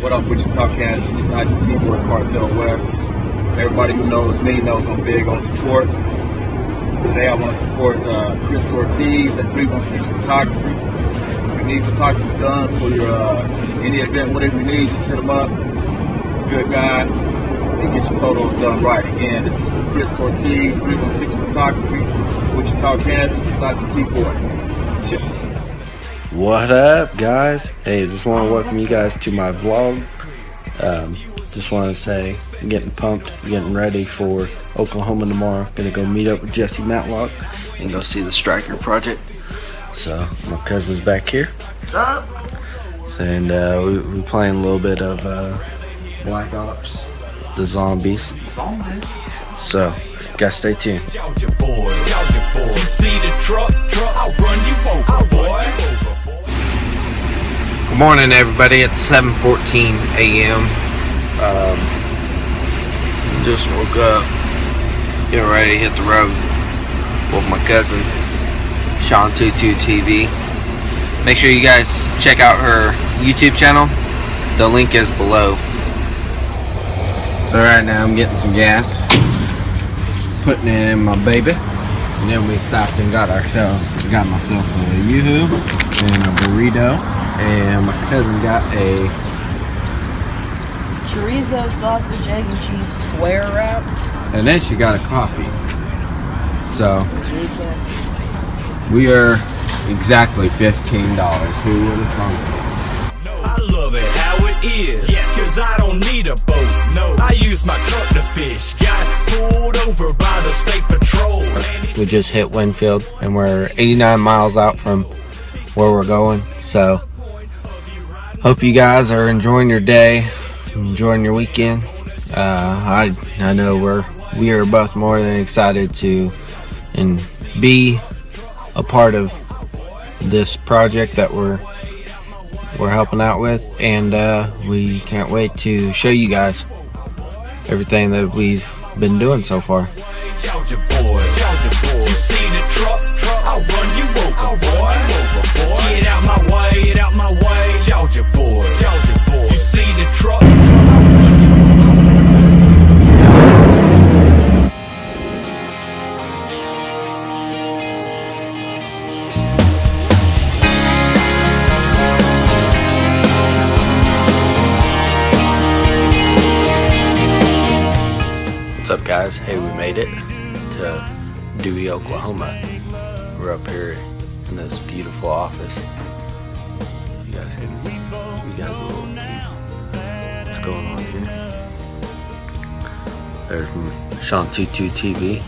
What up, Wichita, Kansas? This is ICT Boy Cartel West. Everybody who knows me knows I'm big on support. Today I want to support uh, Chris Ortiz at 316 Photography. If you need photography done for your uh, any event, whatever you need, just hit him up. He's a good guy. He get your photos done right. Again, this is Chris Ortiz, 316 Photography, Wichita, Kansas. This is ICT Boy. Chill. What up, guys? Hey, just want to welcome you guys to my vlog. Um, just want to say, I'm getting pumped, getting ready for Oklahoma tomorrow. Gonna go meet up with Jesse Matlock and go see the Striker project. So my cousin's back here. What's up? And uh, we we playing a little bit of uh, Black Ops, the zombies. Zombies. So, guys, stay tuned. Morning, everybody. It's 7:14 a.m. Um, just woke up, getting ready to hit the road with my cousin, Shaun Tutu TV. Make sure you guys check out her YouTube channel. The link is below. So right now I'm getting some gas, putting it in my baby, and then we stopped and got ourselves, got myself a yoo-hoo and a burrito and my cousin got a chorizo, sausage, egg, and cheese square wrap. and then she got a coffee so we are exactly $15 who would have thunk I love it how it is. Yeah, cause I don't need a boat. No, I use my truck to fish. Got pulled over by the state patrol. we just hit winfield and we're 89 miles out from where we're going so hope you guys are enjoying your day enjoying your weekend. Uh, I I know we're we are both more than excited to and be a part of this project that we're we're helping out with. And uh, we can't wait to show you guys everything that we've been doing so far What's up, guys? Hey, we made it to Dewey, Oklahoma. We're up here in this beautiful office. You guys can, you guys will what's going on here. There's Shaun Tutu TV.